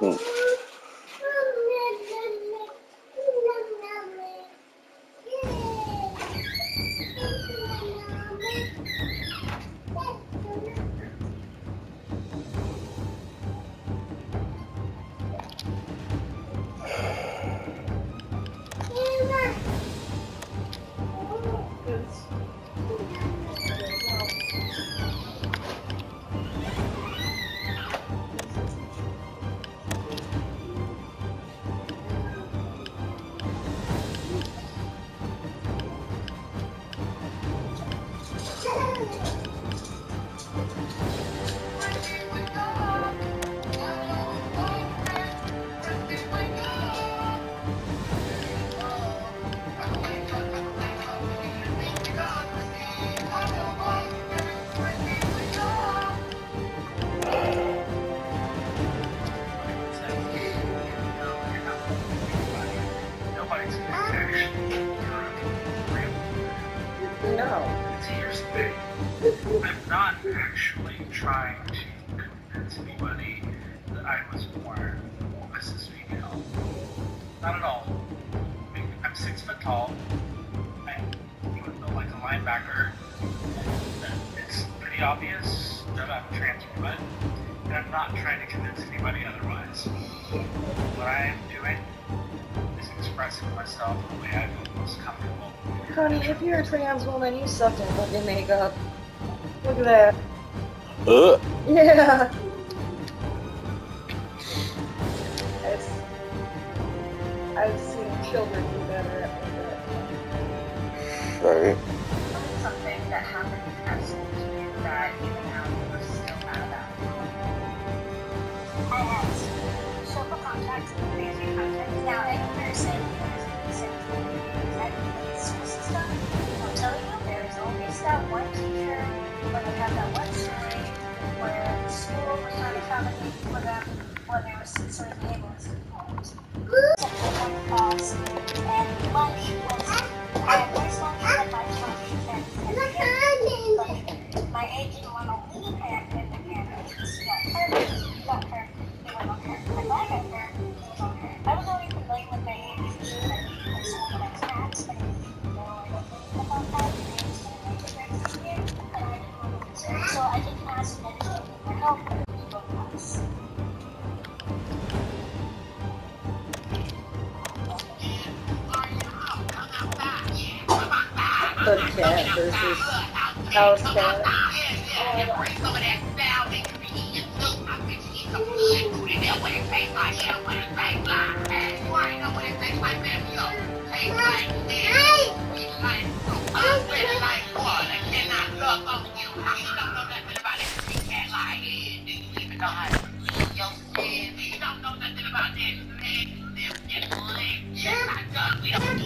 Hmm. Tall. I even built like a linebacker. It's pretty obvious that I'm trans woman, and I'm not trying to convince anybody otherwise. What I am doing is expressing myself the way I feel most comfortable. Honey, if you're a trans woman, you suck in fucking makeup. Look at that. Ugh. Yeah. It's, I've seen children do better at makeup. Right. something that happened at school to you that oh, even now you're still mad about? I had social contact and basic contact. Now, any person who is in the same school system will tell you there is always that one teacher or they have that one story where the school was trying to accommodate for them when they were sensory behaviorist involved. Class and lunch The cat versus house cat.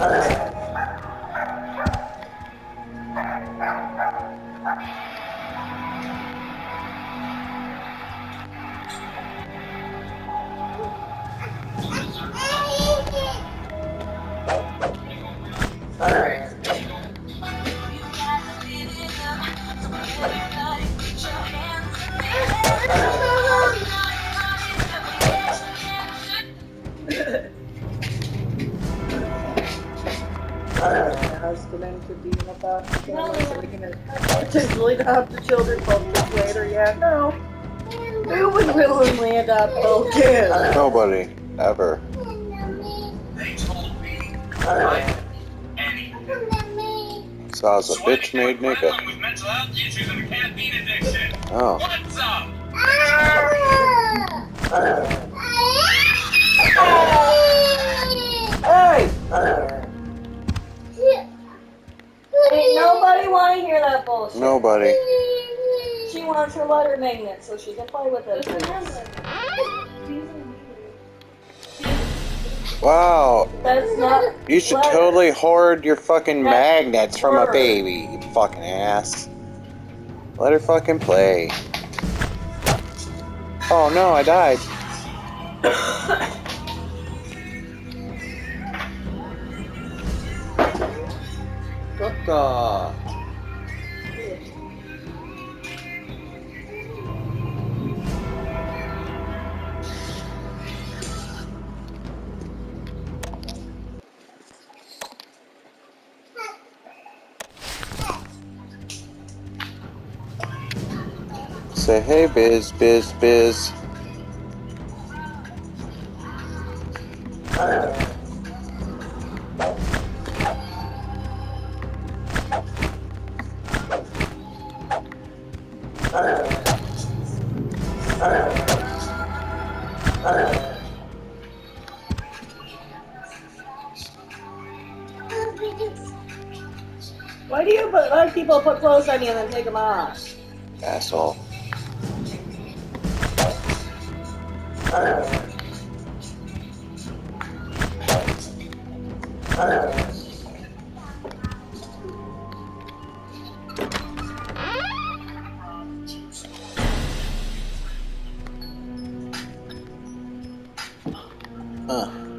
Thank you. and land up again. Nobody ever. They told me I a bitch made nigga. Oh. What's up? Hey! Ain't nobody want to hear that bullshit. Nobody. She wants her letter magnet so she can play with it. Wow. That's not. You should letter. totally hoard your fucking That's magnets from a baby, you fucking ass. Let her fucking play. Oh no, I died. What Say hey, biz, biz, biz. Why do you put, let people put clothes on you and then take them off? Asshole. Uh.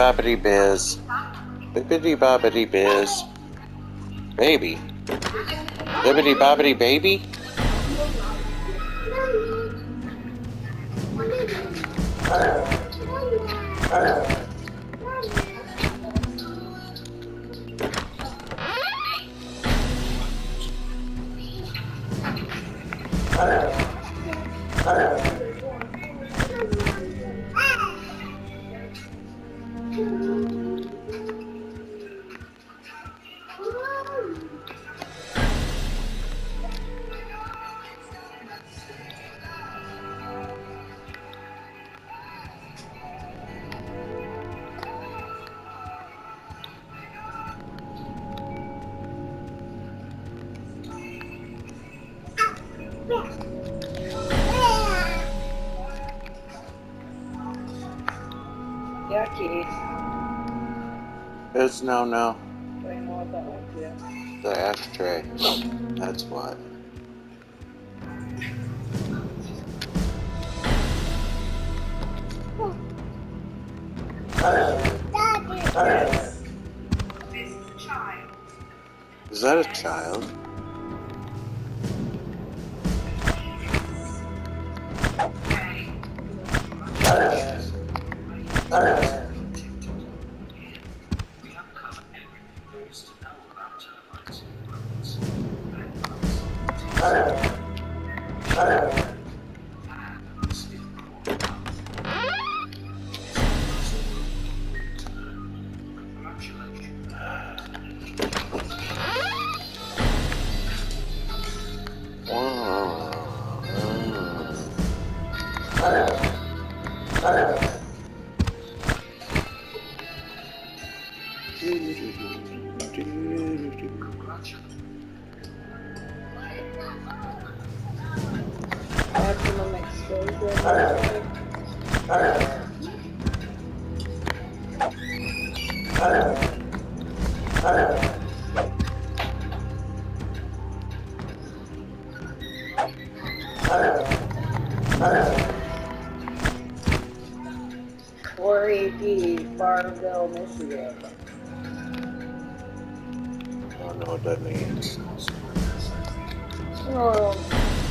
Boppity biz. Bippity boppity biz. Baby. Bippity boppity baby? Yucky. It's no no. I know what that was, yeah. The ashtray. That's what. Yes. This is a child. Is that a child? Everything Corey D. Farmville, Michigan. I don't know what that means. Oh,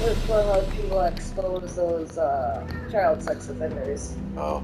it's one of those people that expose those uh, child sex offenders. Oh.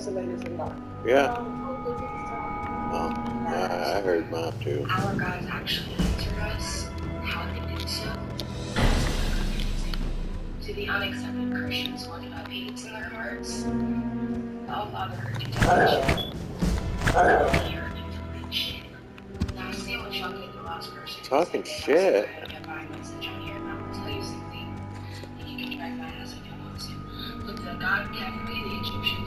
Was amazing. Not. Yeah. Um, Well, I, I heard mom too. our God actually answered us? How they did so? To the unaccepted Christians, one who have hates in their hearts, of other intelligence, here information. Now I what y'all the last person. Talking shit. I get my message on here, and I will tell you something. And you can drag my ass if you want to. But the God Khepri, the Egyptian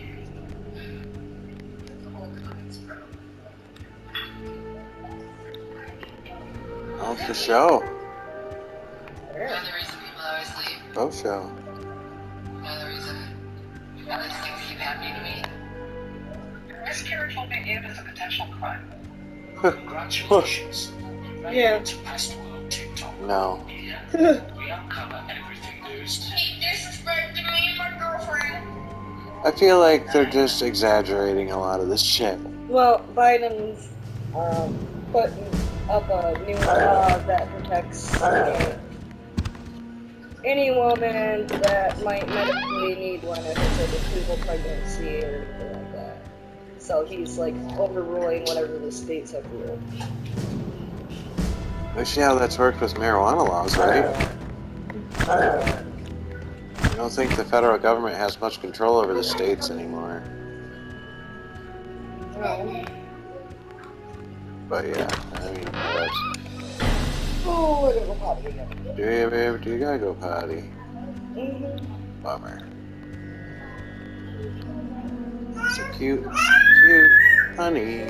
Oh, for show. Another reason people always leave. Oh, show. Another reason. All these things keep happening to me. Miscarriage will be as a potential crime. Congratulations. Yeah. To Westworld TikTok. No. Yeah. we uncover everything news. He disrespected me and my girlfriend. I feel like they're just exaggerating a lot of this shit. Well, Biden's um, putting up a new law that protects uh, any woman that might medically need one if it's a legal pregnancy or anything like that. So he's like overruling whatever the states have ruled. See how that's worked with marijuana laws, right? I don't think the federal government has much control over the states anymore. But yeah, I mean, that's, oh, we're gonna go potty again. do you ever, do you gotta go potty? Mm-hmm. Bummer. It's a cute, cute honey.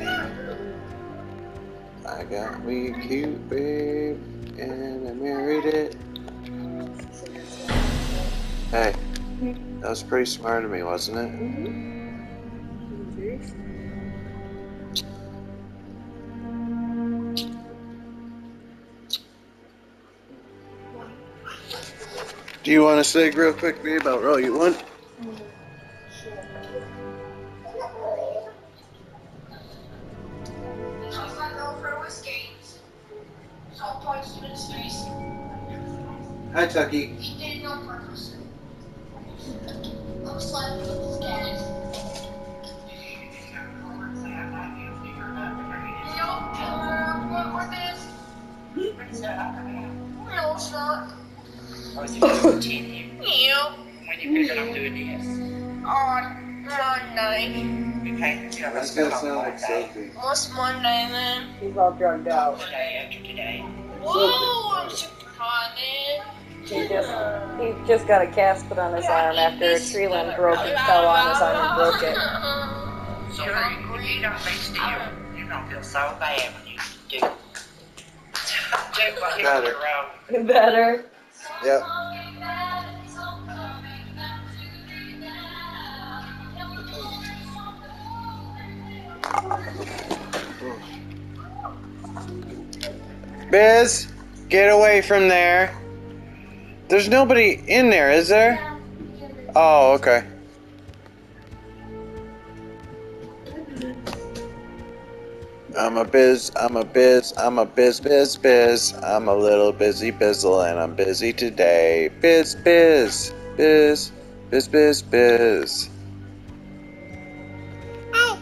I got me a cute babe, and I married it. Hey, that was pretty smart of me, wasn't it? Do you want to say real quick, babe, about roll you want? How's my Oh, so you continue. Yup. When you pick it up, do this. On, on night. Okay, yeah, That's let's gonna go sound like. Sophie. What's Monday then? He's all drugged out. Today after today. Whoa, I'm super hot, man. He just he just got a cast put on his arm after a tree limb broke and fell on his arm and broke it. So if you don't be still, you're gonna feel so bad when you do. Own. Better. Yep. Biz, get away from there. There's nobody in there, is there? Oh, okay. I'm a biz, I'm a biz, I'm a biz, biz, biz. I'm a little busy bizzle and I'm busy today. Biz, biz, biz, biz, biz, biz. Hi!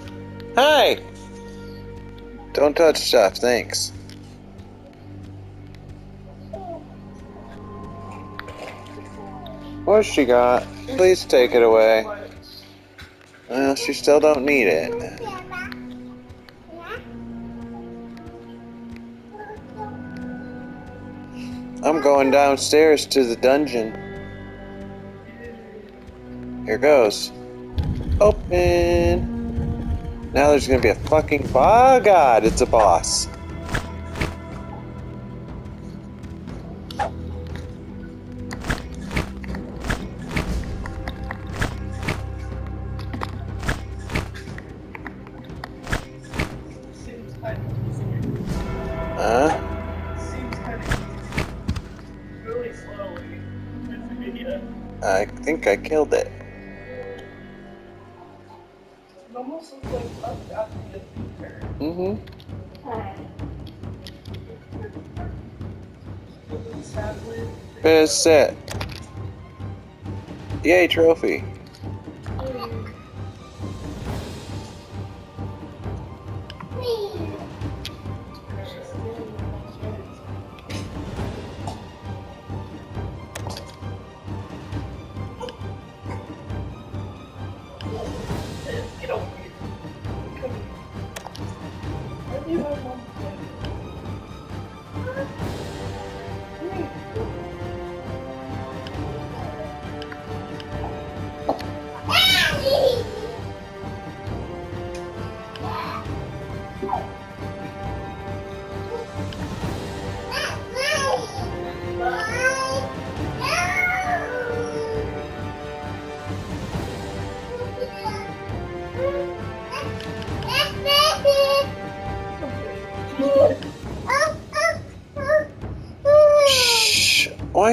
Hi. Don't touch stuff, thanks. What's she got? Please take it away. Well, she still don't need it. I'm going downstairs to the dungeon. Here goes. Open. Now there's gonna be a fucking. Oh god, it's a boss. I think I killed it. It almost looks like up after the feature. Mm-hmm. Biz set. Yay, trophy.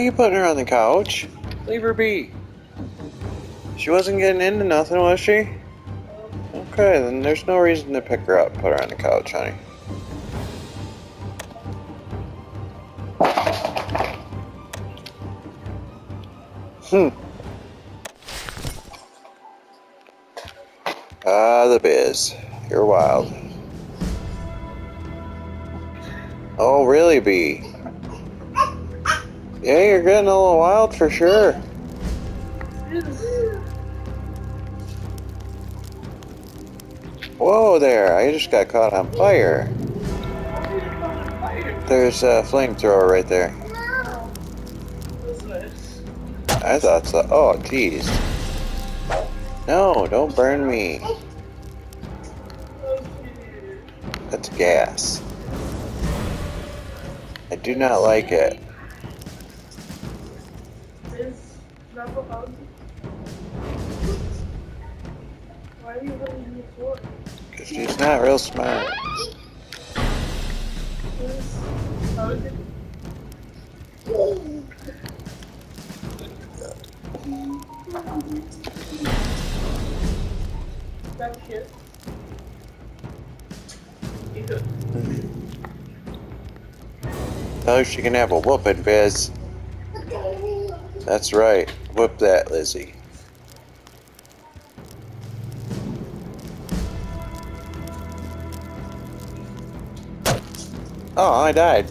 You putting her on the couch? Leave her be. She wasn't getting into nothing, was she? Okay, then there's no reason to pick her up put her on the couch, honey. Hmm. Ah, the biz. You're wild. Oh, really, B? Yeah, you're getting a little wild for sure. Whoa there, I just got caught on fire. There's a flamethrower right there. I thought so. Oh, jeez. No, don't burn me. That's gas. I do not like it. Why are you holding the floor? Because she's not real smart. This how is it? Back here. Ew. Tell her she can have a whooping, Biz. That's right. Whoop that, Lizzie. Oh, I died.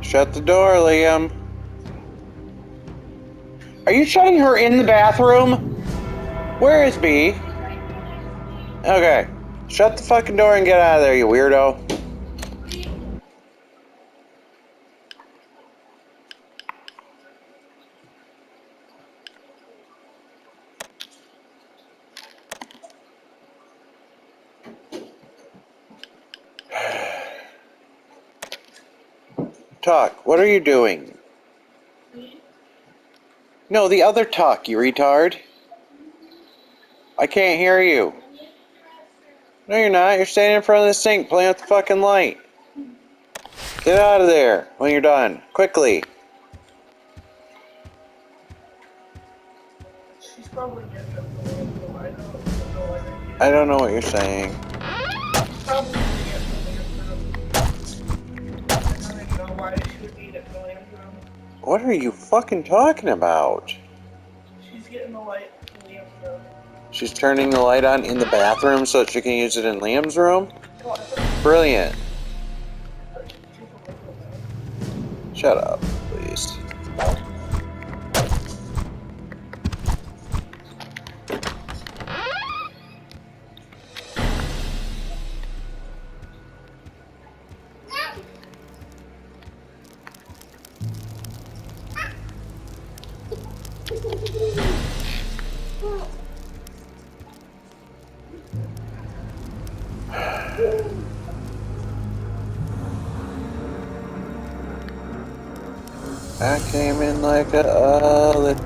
Shut the door, Liam. Are you shutting her in the bathroom? Where is B? Okay. Shut the fucking door and get out of there, you weirdo. Talk, what are you doing? No, the other talk, you retard. I can't hear you. No, you're not. You're standing in front of the sink playing with the fucking light. Get out of there when you're done. Quickly. I don't know what you're saying. What are you fucking talking about? She's getting the light in Liam's room. She's turning the light on in the bathroom so that she can use it in Liam's room? Brilliant. she was a little Shut up, please. I came in like a olive